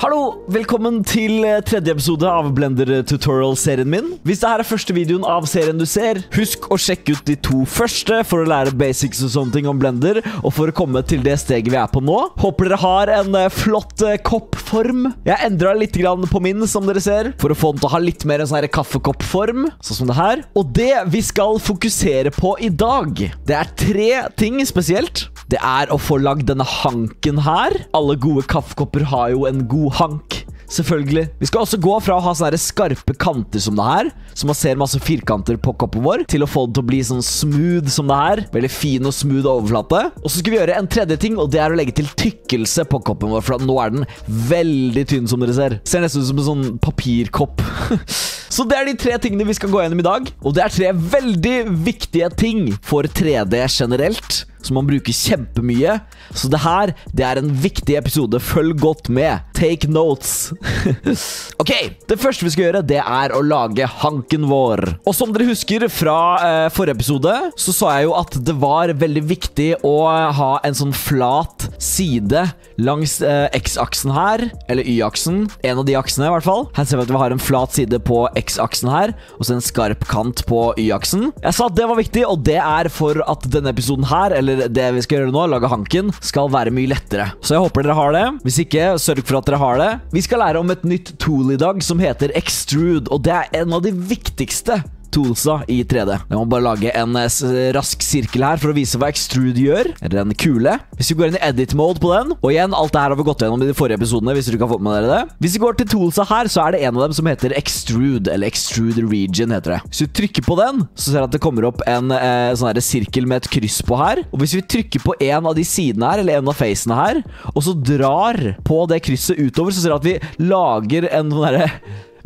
Hallo! Velkommen til eh, tredje episode av Blender Tutorial-serien min. Hvis dette er første videoen av serien du ser, husk å sjekke ut de to første for å lære basics og sånne ting om Blender, og for å komme til det steget vi er på nå. Håper dere har en eh, flott eh, koppform. Jeg endra litt på min, som dere ser, for å få den til å ha litt mer en sånn kaffekoppform, sånn som det her. Og det vi skal fokusere på i dag, det er tre ting spesielt. Det er å få lagd denne hanken her. Alle gode kaffekopper har jo en god hank. Selvfølgelig. Vi skal også gå fra å ha sånne skarpe kanter som det her, så man ser masse firkanter på koppen vår, til å få det til å bli sånn smooth som det her. Veldig fin og smooth overflate. Og så skal vi gjøre en tredje ting, og det er å legge til tykkelse på koppen vår, for nå er den veldig tynn, som dere ser. Ser nesten ut som en sånn papirkopp. Så det er de tre tingene vi skal gå gjennom i dag. Og det er tre veldig viktige ting for 3D generelt som man bruker kjempemye. Så det her det er en viktig episode. Følg godt med. Take notes. ok, Det første vi skal gjøre, det er å lage hanken vår. Og som dere husker fra eh, forrige episode, så sa jeg jo at det var veldig viktig å ha en sånn flat side langs eh, X-aksen her, eller Y-aksen. En av de aksene, i hvert fall. Her ser vi at vi har en flat side på X-aksen her, og så en skarp kant på Y-aksen. Jeg sa at det var viktig, og det er for at denne episoden her, eller det vi skal gjøre nå, lage hanken, skal være mye lettere. Så jeg håper dere har det. Hvis ikke, sørg for at dere har det. Vi skal lære om et nytt tool i dag som heter Extrude, og det er en av de viktigste toolsa i 3D. Jeg må bare lage en eh, rask sirkel her for å vise hva extrude gjør. Eller en kule. Hvis vi går inn i edit mode på den, og igjen, alt det her har vi gått gjennom i de forrige episodene, hvis du ikke har fått med dere det. Hvis vi går til toolsa her, så er det en av dem som heter extrude, eller extrude region heter det. Hvis vi trykker på den, så ser vi at det kommer opp en eh, sånn her sirkel med et kryss på her. Og hvis vi trykker på en av de sidene her, eller en av facene her, og så drar på det krysset utover, så ser vi at vi lager en sånn herre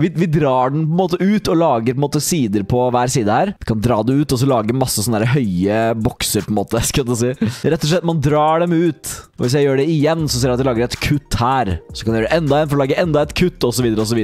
vi, vi, drar den på en måte ut og lager på en måte sider på hver side her. Vi kan dra det ut og så lage masse sånne høye bokser, på en måte. skal jeg si. Rett og slett, man drar dem ut. Og Hvis jeg gjør det igjen, så ser jeg at jeg lager et kutt her. Så kan jeg gjøre enda en for å lage enda et kutt, osv. osv.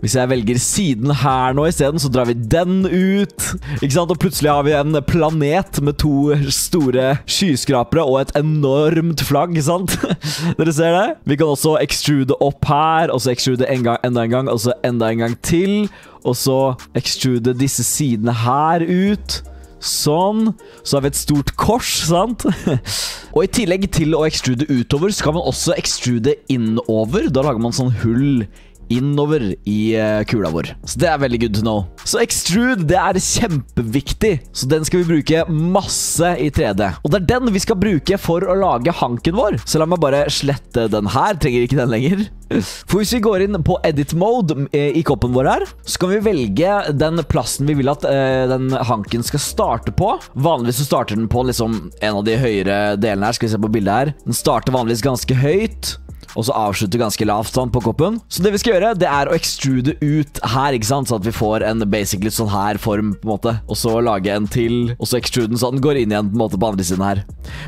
Hvis jeg velger siden her nå isteden, så drar vi den ut. Ikke sant? Og plutselig har vi en planet med to store skyskrapere og et enormt flagg, sant? Dere ser det? Vi kan også extrude opp her, og så extrude en gang, enda en gang, og så enda en gang til. Og så extrude disse sidene her ut. Sånn. Så har vi et stort kors, sant? og i tillegg til å extrude utover, så kan man også extrude innover. Da lager man sånn hull innover i uh, kula vår. Så det er veldig good to know. Så extrude det er kjempeviktig, så den skal vi bruke masse i 3D. Og det er den vi skal bruke for å lage hanken vår. Så la meg bare slette den her. Trenger ikke den lenger. For hvis vi går inn på edit mode eh, i koppen vår her, så kan vi velge den plassen vi vil at uh, den hanken skal starte på. Vanligvis så starter den på liksom en av de høyere delene her. Skal vi se på bildet her. Den starter vanligvis ganske høyt og så avslutte ganske lavt sånn på koppen. Så det vi skal gjøre, det er å extrude ut her, ikke sant? Så at vi får en basically sånn her form, på en måte. Og så lage en til, og så extrude den så den går inn igjen på en måte på andre siden her.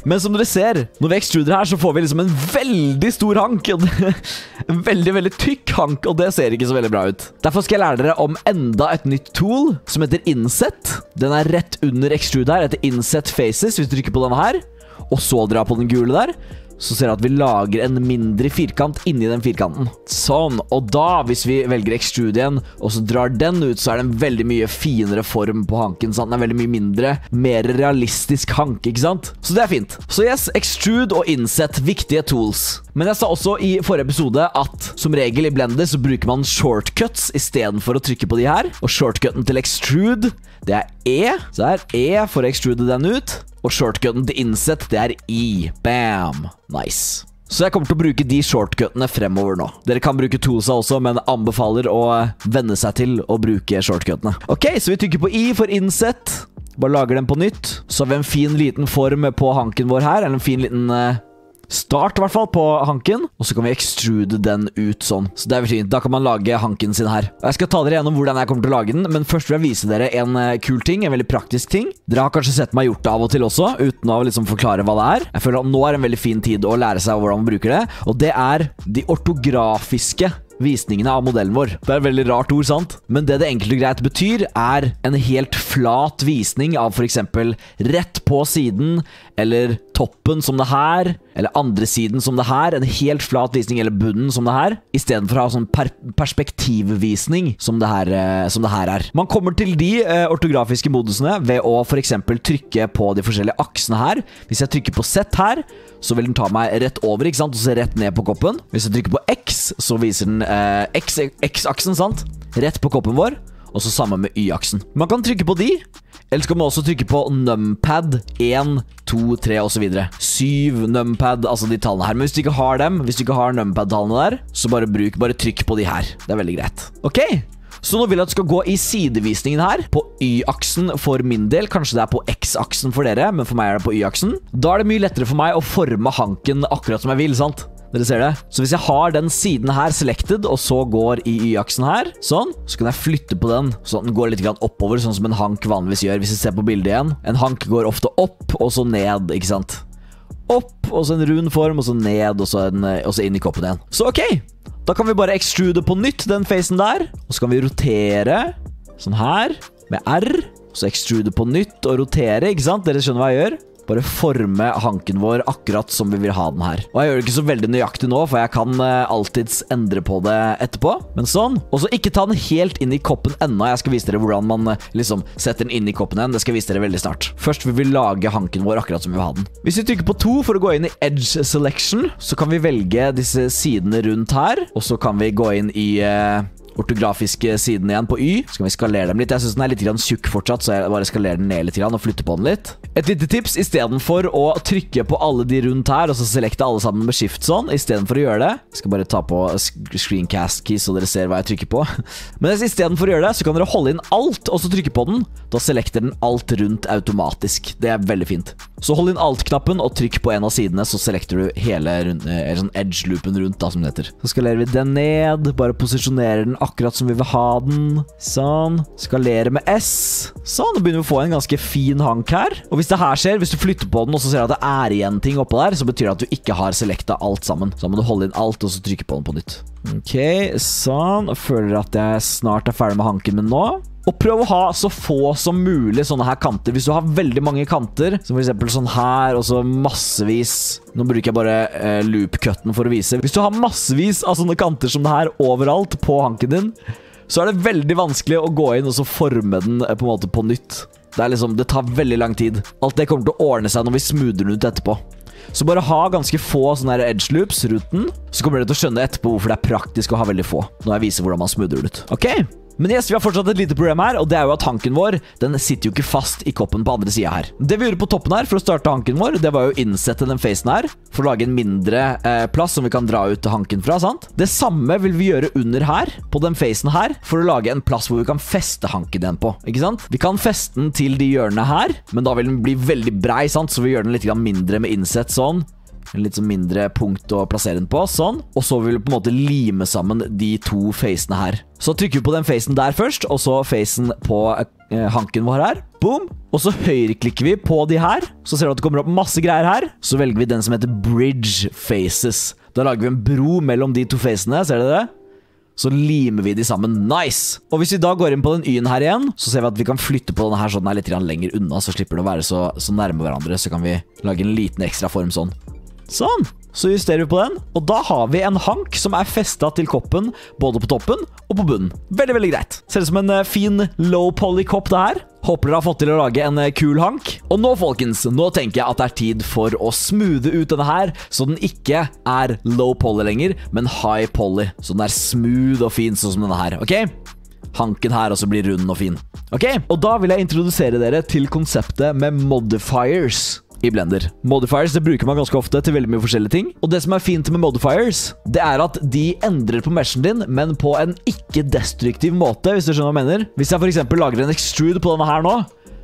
Men som dere ser, når vi extruder her, så får vi liksom en veldig stor hank. en veldig, veldig tykk hank, og det ser ikke så veldig bra ut. Derfor skal jeg lære dere om enda et nytt tool som heter Inset. Den er rett under extrude her, heter Inset Faces, hvis du trykker på denne her. Og så dra på den gule der så ser du at vi lager en mindre firkant inni den firkanten. Sånn. Og da, hvis vi velger extrude igjen, og så drar den ut, så er det en veldig mye finere form på hanken. Sant? Den er veldig mye mindre. Mer realistisk hanke, ikke sant? Så det er fint. Så yes, extrude og innsett viktige tools. Men jeg sa også i forrige episode at som regel i Blender så bruker man shortcuts istedenfor å trykke på de her. Og shortcuten til extrude, det er E. Så er E for å extrude den ut. Og shortcuten til innsett, det er I. Bam. Nice. Så jeg kommer til å bruke de shortcutene fremover nå. Dere kan bruke Tosa også, men anbefaler å venne seg til å bruke shortcutene. Ok, så vi trykker på I for innsett. Bare lager den på nytt. Så har vi en fin liten form på hanken vår her. Eller en fin liten uh, start, i hvert fall, på hanken. Og så kan vi extrude den ut sånn. Så det er fint. Da kan man lage hanken sin her. Og Jeg skal ta dere gjennom hvordan jeg kommer til å lage den, men først vil jeg vise dere en uh, kul ting. En veldig praktisk ting. Dere har kanskje sett meg gjort det av og til også, uten å liksom forklare hva det er. Jeg føler at nå er en veldig fin tid å lære seg hvordan man bruker det, og det er de ortografiske visningene av modellen vår. Det er et veldig rart ord, sant? Men det det enkelt og greit betyr, er en helt flat visning av f.eks. rett på siden, eller toppen som det her, eller andre siden som det her, en helt flat visning, eller bunnen som det her, istedenfor å ha sånn per perspektivvisning som det, her, eh, som det her er. Man kommer til de eh, ortografiske modusene ved å f.eks. trykke på de forskjellige aksene her. Hvis jeg trykker på Z her, så vil den ta meg rett over ikke sant? og se rett ned på koppen. Hvis jeg trykker på X, så viser den eh, X-aksen, sant? Rett på koppen vår. Og så samme med Y-aksen. Man kan trykke på de, eller så kan man også trykke på numpad 1, 2, 3 osv. 7 numpad, altså de tallene her. Men hvis du ikke har dem, hvis du ikke har numpad-tallene der, så bare bruk, bare trykk på de her. Det er veldig greit. Ok, så nå vil jeg at du skal gå i sidevisningen her, på Y-aksen for min del. Kanskje det er på X-aksen for dere, men for meg er det på Y-aksen. Da er det mye lettere for meg å forme hanken akkurat som jeg vil, sant? Dere ser det? Så hvis jeg har den siden her selected, og så går i Y-aksen her, sånn, så kan jeg flytte på den, sånn at den går litt oppover, sånn som en hank vanligvis gjør. Hvis vi ser på bildet igjen. En hank går ofte opp, og så ned, ikke sant? Opp, og så en rund form, og så ned, og så, en, og så inn i koppen igjen. Så ok, da kan vi bare extrude på nytt den facen der, og så kan vi rotere, sånn her, med R. Så extrude på nytt og rotere, ikke sant? Dere skjønner hva jeg gjør? Bare forme hanken vår akkurat som vi vil ha den her. Og jeg gjør det ikke så veldig nøyaktig nå, for jeg kan uh, alltids endre på det etterpå. Men sånn. Og så ikke ta den helt inn i koppen ennå. Jeg skal vise dere hvordan man uh, liksom setter den inn i koppen igjen. Det skal jeg vise dere veldig snart. Først vil vi lage hanken vår akkurat som vi vil ha den. Hvis vi trykker på to for å gå inn i Edge Selection, så kan vi velge disse sidene rundt her. Og så kan vi gå inn i uh, ortografiske siden igjen på Y. Så kan vi skalere dem litt. Jeg syns den er litt tjukk fortsatt, så jeg bare skalerer den ned litt og flytter på den litt. Et lite tips istedenfor å trykke på alle de rundt her, og så selekte alle sammen med skift sånn, istedenfor å gjøre det Jeg skal bare ta på screencast key, så dere ser hva jeg trykker på. Men istedenfor å gjøre det, så kan dere holde inn alt, og så trykke på den. Da selekter den alt rundt automatisk. Det er veldig fint. Så hold inn alt-knappen og trykk på en av sidene, så selekter du hele eller sånn edge-loopen rundt, da, som det heter. Så skalerer vi den ned, bare posisjonerer den akkurat som vi vil ha den. Sånn. Skalere med S. Sånn, nå begynner vi å få en ganske fin hank her. Og hvis det her skjer, hvis du flytter på den og så ser at det er igjen ting oppå der, så betyr det at du ikke har selekta alt sammen. Så da må du holde inn alt, og så trykke på den på nytt. Ok, sånn. Føler at jeg snart er ferdig med hanken min nå. Og prøv å ha så få som mulig sånne her kanter. Hvis du har veldig mange kanter, som eksempel sånn her, og så massevis Nå bruker jeg bare eh, loop-cutten for å vise. Hvis du har massevis av sånne kanter som det her overalt på hanken din, så er det veldig vanskelig å gå inn og så forme den eh, på en måte på nytt. Det er liksom, det tar veldig lang tid. Alt det kommer til å ordne seg når vi smoother den ut etterpå. Så bare ha ganske få sånne her edge loops rundt den, så kommer dere til å skjønne etterpå hvorfor det er praktisk å ha veldig få, når jeg viser hvordan man smoother det ut. Ok? Men yes, vi har fortsatt et lite problem her, og det er jo at hanken vår Den sitter jo ikke fast i koppen på andre sida her. Det vi gjorde på toppen her for å starte hanken vår, det var jo å innsette den facen her for å lage en mindre eh, plass som vi kan dra ut hanken fra. sant? Det samme vil vi gjøre under her, på den facen her, for å lage en plass hvor vi kan feste hanken den på. ikke sant? Vi kan feste den til de hjørnene her, men da vil den bli veldig brei, sant? så vi gjør den litt mindre med innsett sånn. Litt sånn mindre punkt å plassere den på, sånn. Og så vil vi på en måte lime sammen de to facene her. Så trykker vi på den facen der først, og så facen på eh, hanken vår her. Boom! Og så høyreklikker vi på de her. Så ser du at det kommer opp masse greier her. Så velger vi den som heter Bridge Faces. Da lager vi en bro mellom de to facene, ser dere det? Så limer vi de sammen. Nice! Og hvis vi da går inn på den Y-en her igjen, så ser vi at vi kan flytte på denne her sånn den er litt lenger unna, så slipper det å være så, så nærme hverandre. Så kan vi lage en liten ekstra form sånn. Sånn. Så justerer vi på den, og da har vi en hank som er festa til koppen både på toppen og på bunnen. Veldig, veldig greit. Ser ut som en uh, fin low poly-kopp, det her. Håper dere har fått til å lage en uh, kul hank. Og nå, folkens, nå tenker jeg at det er tid for å smoothe ut denne her, så den ikke er low poly lenger, men high poly. Så den er smooth og fin, sånn som denne her. ok? hanken her også blir rund og fin. Ok, Og da vil jeg introdusere dere til konseptet med modifiers i Blender. Modifiers det bruker man ganske ofte til veldig mye forskjellige ting. Og det som er fint med modifiers, det er at de endrer på meshen din, men på en ikke-destruktiv måte, hvis du skjønner hva jeg mener. Hvis jeg f.eks. lager en extrude på denne her nå,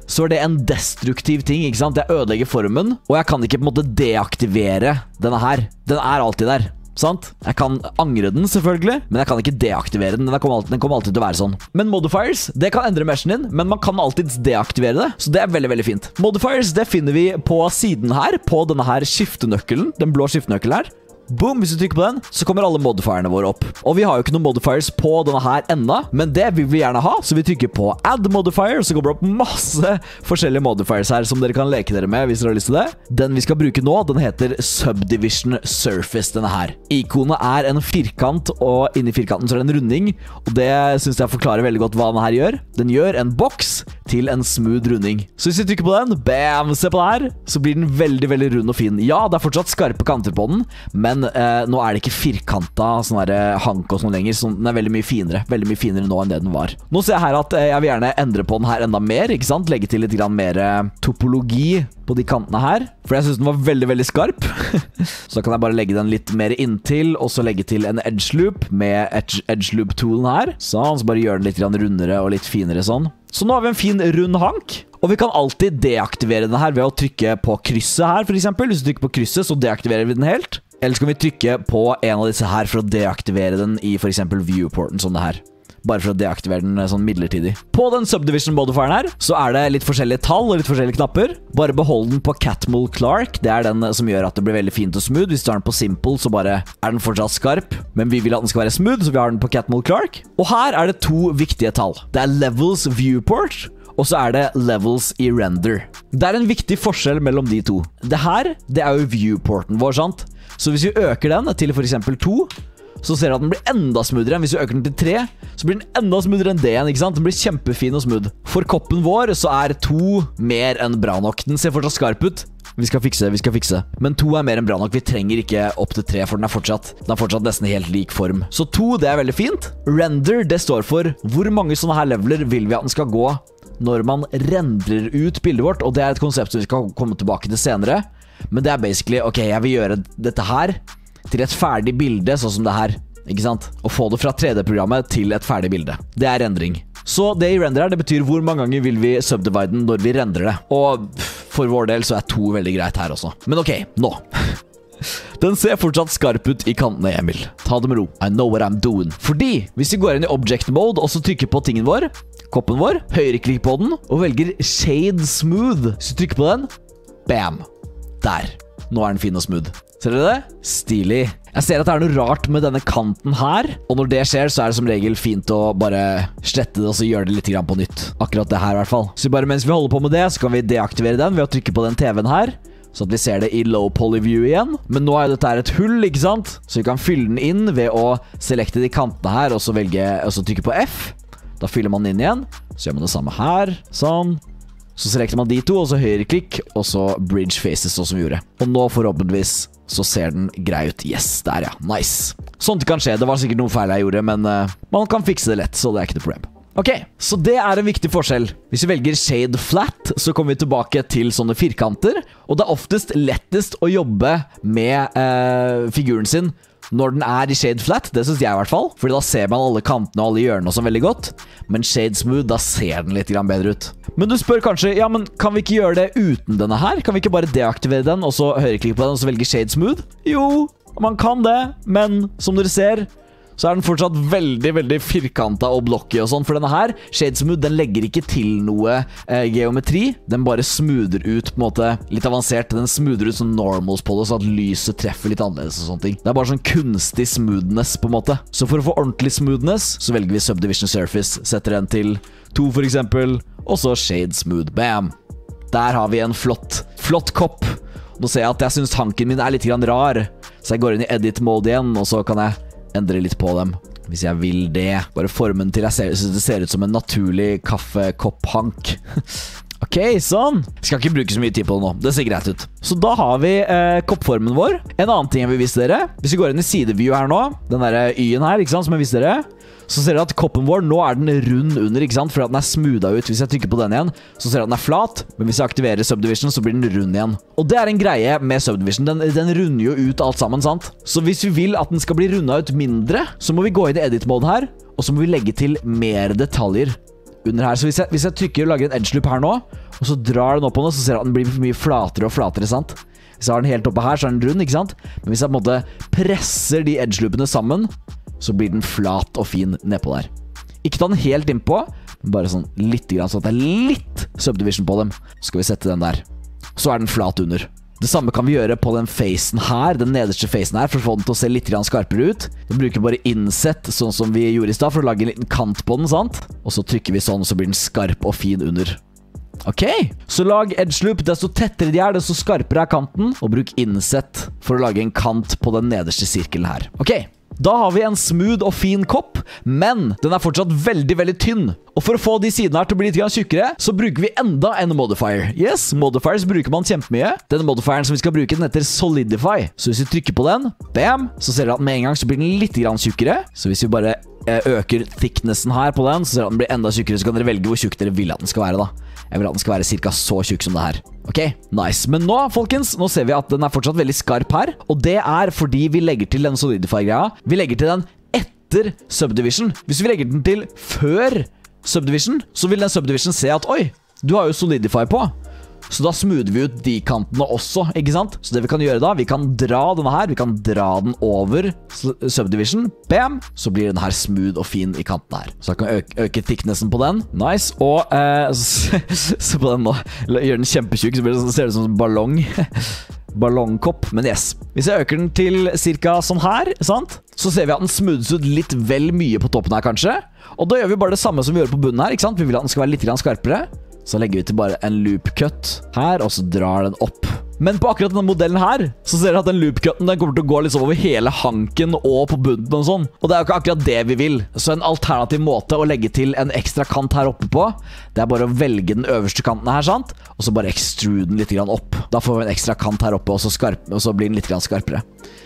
så er det en destruktiv ting. ikke sant? Jeg ødelegger formen, og jeg kan ikke på en måte deaktivere denne her. Den er alltid der. Sant? Jeg kan angre den, selvfølgelig, men jeg kan ikke deaktivere den. Den kommer alltid, den kommer alltid til å være sånn. Men modifiers det kan endre meshen din, men man kan alltids deaktivere det. Så det er veldig veldig fint. Modifiers det finner vi på siden her, på denne her skiftenøkkelen. Den blå skiftenøkkelen her. Boom, Hvis du trykker på den, så kommer alle modifierne våre opp. Og vi har jo ikke noen modifiers på denne her enda, men det vil vi gjerne ha, så vi trykker på add modifier, så kommer det opp masse forskjellige modifiers her som dere kan leke dere med hvis dere har lyst til det. Den vi skal bruke nå, den heter Subdivision Surface, denne her. Ikonet er en firkant, og inni firkanten så er det en runding, og det synes jeg forklarer veldig godt hva den her gjør. Den gjør en boks til en smooth runding. Så hvis vi trykker på den, bam, se på det her, så blir den veldig, veldig rund og fin. Ja, det er fortsatt skarpe kanter på den, men eh, nå er det ikke firkanta sånn eh, hank og sånn lenger, så den er veldig mye finere. Veldig mye finere nå enn det den var. Nå ser jeg her at eh, jeg vil gjerne endre på den her enda mer, ikke sant? Legge til litt mer eh, topologi på de kantene her, for jeg synes den var veldig, veldig skarp. så kan jeg bare legge den litt mer inntil, og så legge til en edge loop med edge, loop-toolen her. Sånn, så bare gjøre den litt rundere og litt finere sånn. Så nå har vi en fin rund hank. Og vi kan alltid deaktivere den her ved å trykke på krysset her, f.eks. Hvis du trykker på krysset, så deaktiverer vi den helt. Eller så kan vi trykke på en av disse her for å deaktivere den i f.eks. viewporten, som det her. Bare for å deaktivere den sånn midlertidig. På den subdivision modifieren her, så er det litt forskjellige tall og litt forskjellige knapper. Bare behold den på Catmull Clark. Det er den som gjør at det blir veldig fint og smooth. Hvis du har den på simple, så bare er den fortsatt skarp. Men vi vil at den skal være smooth, så vi har den på Catmull Clark. Og her er det to viktige tall. Det er levels viewport. Og så er det levels i render. Det er en viktig forskjell mellom de to. Det her, det er jo viewporten vår, sant? Så hvis vi øker den til f.eks. 2 så ser du at den blir enda smoothere hvis du øker den til 3. Så blir den enda smoothere enn det igjen. ikke sant? Den blir kjempefin og smooth. For koppen vår så er 2 mer enn bra nok. Den ser fortsatt skarp ut. Vi skal fikse, vi skal fikse. Men 2 er mer enn bra nok. Vi trenger ikke opp til 3, for den er fortsatt, den er fortsatt nesten helt lik form. Så 2, det er veldig fint. Render, det står for hvor mange sånne her leveler vil vi at den skal gå når man rendrer ut bildet vårt, og det er et konsept som vi skal komme tilbake til senere. Men det er basically Ok, jeg vil gjøre dette her til et ferdig bilde, sånn som det her. Ikke sant? Å få det fra 3D-programmet til et ferdig bilde. Det er rendring. Så det i render her, det betyr hvor mange ganger vil vi subdivide den når vi rendrer det. Og for vår del så er to veldig greit her også. Men ok, nå. Den ser fortsatt skarp ut i kantene, Emil. Ta det med ro. I know what I'm doing. Fordi hvis vi går inn i object mode og så trykker på tingen vår, koppen vår, høyreklikk på den og velger shade smooth, så trykker på den, bam. Der. Nå er den fin og smooth. Ser dere det? Stilig. Jeg ser at det er noe rart med denne kanten her, og når det skjer, så er det som regel fint å bare slette det og så gjøre det litt på nytt. Akkurat det her, i hvert fall. Så bare mens vi holder på med det, så kan vi deaktivere den ved å trykke på den TV-en her. Så at vi ser det i low poly view igjen. Men nå er jo dette her et hull, ikke sant? Så vi kan fylle den inn ved å selekte de kantene her, og så trykke på F. Da fyller man den inn igjen. Så gjør man det samme her. Sånn. Så selekter man de to, og så høyreklikk, og så bridge faces, sånn som vi gjorde. Og nå forhåpentligvis så ser den grei ut. Yes, der ja. Nice. Sånt kan skje. Det var sikkert noe feil jeg gjorde, men uh, man kan fikse det lett, så det er ikke noe problem. Ok, så det er en viktig forskjell. Hvis vi velger shade flat, så kommer vi tilbake til sånne firkanter, og det er oftest lettest å jobbe med uh, figuren sin når den er i shade flat, det syns jeg i hvert fall. Fordi da ser man alle kantene og alle hjørnene også veldig godt. Men shade smooth, da ser den litt bedre ut. Men du spør kanskje ja, men kan vi ikke gjøre det uten denne her? Kan vi ikke bare deaktivere den, og så høyreklikke på den, og så velge shade smooth? Jo, man kan det, men som dere ser så er den fortsatt veldig veldig firkanta og blocky og sånn. For denne her, Shadesmooth, den legger ikke til noe eh, geometri. Den bare smoother ut på en måte litt avansert. Den smoother ut som normals på det, så at lyset treffer litt annerledes og sånne ting. Det er bare sånn kunstig smoothness, på en måte. Så for å få ordentlig smoothness, så velger vi Subdivision Surface. Setter den til to, for eksempel. Og så Shade Smooth. Bam! Der har vi en flott, flott kopp. Nå ser jeg at jeg syns tanken min er litt rar, så jeg går inn i edit mode igjen, og så kan jeg endre litt på dem. Hvis jeg vil det. Bare formen til jeg ser, det ser ut som en naturlig kaffekopphank. Ok, sånn. Skal ikke bruke så mye tid på det nå. Det ser greit ut. Så da har vi eh, koppformen vår. En annen ting jeg vil vise dere. Hvis vi går inn i sideview her nå, den der y-en her, ikke sant, som jeg viste dere så ser dere at koppen vår nå er den rund under, ikke sant? fordi den er smootha ut. Hvis jeg trykker på den igjen, så ser dere at den er flat, men hvis jeg aktiverer subdivision, så blir den rund igjen. Og det er en greie med subdivision. Den, den runder jo ut alt sammen, sant? Så hvis vi vil at den skal bli runda ut mindre, så må vi gå inn i edit-mode her, og så må vi legge til mer detaljer under her. Så hvis jeg, hvis jeg trykker og lager en edge loop her nå, og så drar den opp på den, så ser dere at den blir mye flatere og flatere, sant? Hvis jeg har den helt oppe her, så er den rund, ikke sant? Men hvis jeg på en måte presser de edge loopene sammen, så blir den flat og fin nedpå der. Ikke ta den helt innpå, bare sånn litt, sånn at det er litt subdivision på dem. Så skal vi sette den der. Så er den flat under. Det samme kan vi gjøre på den facen her, den nederste facen her, for å få den til å se litt skarpere ut. Vi bruker bare innsett, sånn som vi gjorde i stad, for å lage en liten kant på den, sant? Og så trykker vi sånn, så blir den skarp og fin under. Ok, så lag edge loop. Desto tettere de er, desto skarpere er kanten. Og bruk innsett for å lage en kant på den nederste sirkelen her. Ok, da har vi en smooth og fin kopp, men den er fortsatt veldig, veldig tynn. Og for å få de sidene her til å bli litt tjukkere, så bruker vi enda en modifier. Yes, modifiers bruker man kjempemye. Denne modifieren som vi skal bruke, den heter Solidify. Så hvis vi trykker på den, bam, så ser dere at med en gang så blir den litt tjukkere. Så hvis vi bare eh, øker thicknessen her på den, så ser dere at den blir enda tjukkere, så kan dere velge hvor tjukk dere vil at den skal være da. Jeg vil at den skal være cirka så tjukk som det her. Ok, nice. Men nå, folkens, nå ser vi at den er fortsatt veldig skarp her. Og det er fordi vi legger til den Solidify-greia. Vi legger til den etter Subdivision. Hvis vi legger den til før Subdivision, så vil den Subdivision se at oi, du har jo Solidify på. Så da smoother vi ut de kantene også, ikke sant? Så det vi kan gjøre da, vi kan dra denne her, vi kan dra den over subdivision. Bam! Så blir den her smooth og fin i kanten her. Så da kan vi øke, thicknessen på den. Nice. Og eh, se på den nå. Gjør den kjempetjukk, så, så ser det ut som en ballong. Ballongkopp, men yes. Hvis jeg øker den til ca. sånn her, sant? så ser vi at den smoothes ut litt vel mye på toppen her, kanskje. Og da gjør vi bare det samme som vi gjør på bunnen her. ikke sant? Vi vil at den skal være litt skarpere. Så legger vi til bare en loop cut her, og så drar den opp. Men på akkurat denne modellen her, så ser dere at den loop-cutten den kommer til å gå liksom over hele hanken og på bunnen og sånn. Og det er jo ikke akkurat det vi vil. Så en alternativ måte å legge til en ekstra kant her oppe på, det er bare å velge den øverste kanten her, sant? Og så bare extrude den litt opp. Da får vi en ekstra kant her oppe, og så, og så blir den litt skarpere.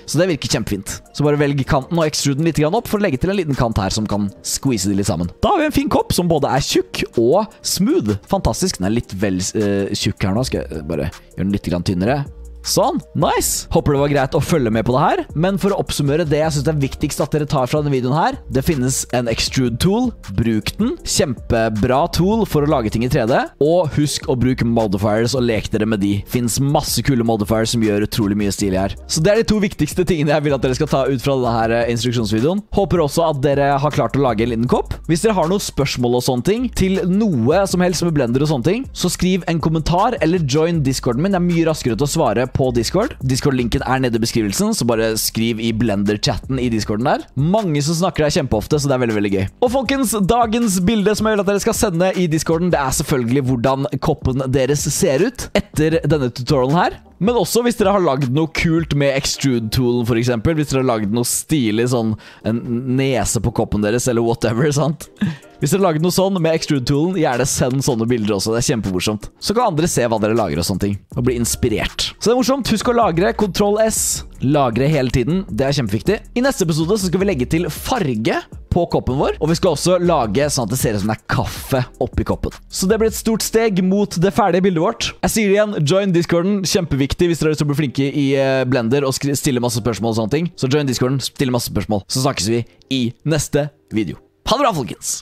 Så det virker kjempefint. Så bare velg kanten og extrude den litt opp for å legge til en liten kant her som kan squeeze de litt sammen. Da har vi en fin kopp som både er tjukk og smooth. Fantastisk. Den er litt vel uh, tjukk her nå. Skal jeg bare gjøre den litt tynnere. Sånn, nice! Håper det var greit å følge med på det her. Men for å oppsummere det jeg synes er viktigst at dere tar fra denne videoen her, det finnes en extrude tool. Bruk den. Kjempebra tool for å lage ting i 3D. Og husk å bruke modifiers og lek dere med de. Fins masse kule modifiers som gjør utrolig mye stilig her. Så det er de to viktigste tingene jeg vil at dere skal ta ut fra denne her eh, instruksjonsvideoen. Håper også at dere har klart å lage en liten kopp. Hvis dere har noen spørsmål og sånne ting til noe som helst med blender og sånne ting, så skriv en kommentar eller join discorden min. Det er mye raskere til å svare på Discord. Discord-linken er nede i beskrivelsen, så bare skriv i Blender-chatten i Discorden der. Mange som snakker der kjempeofte, så det er veldig veldig gøy. Og folkens, dagens bilde som jeg vil at dere skal sende i Discorden, det er selvfølgelig hvordan koppen deres ser ut etter denne tutorialen her. Men også hvis dere har lagd noe kult med extrude-toolen, f.eks. Hvis dere har lagd noe stilig, sånn en nese på koppen deres, eller whatever. sant? Hvis dere lagd noe sånn med extrude-toolen, gjerne send sånne bilder også. Det er kjempemorsomt. Så kan andre se hva dere lager og sånne ting, og bli inspirert. Så det er morsomt. Husk å lagre. Kontroll S. Lagre hele tiden. Det er kjempeviktig. I neste episode så skal vi legge til farge på koppen vår. Og vi skal også lage sånn at det ser ut som det er kaffe oppi koppen. Så det blir et stort steg mot det ferdige bildet vårt. Jeg sier det igjen, join discorden. Kjempeviktig hvis dere har lyst til å bli flinke i eh, Blender og stille masse spørsmål og sånne ting. Så join discorden, stille masse spørsmål. Så snakkes vi i neste video. Ha det bra, folkens!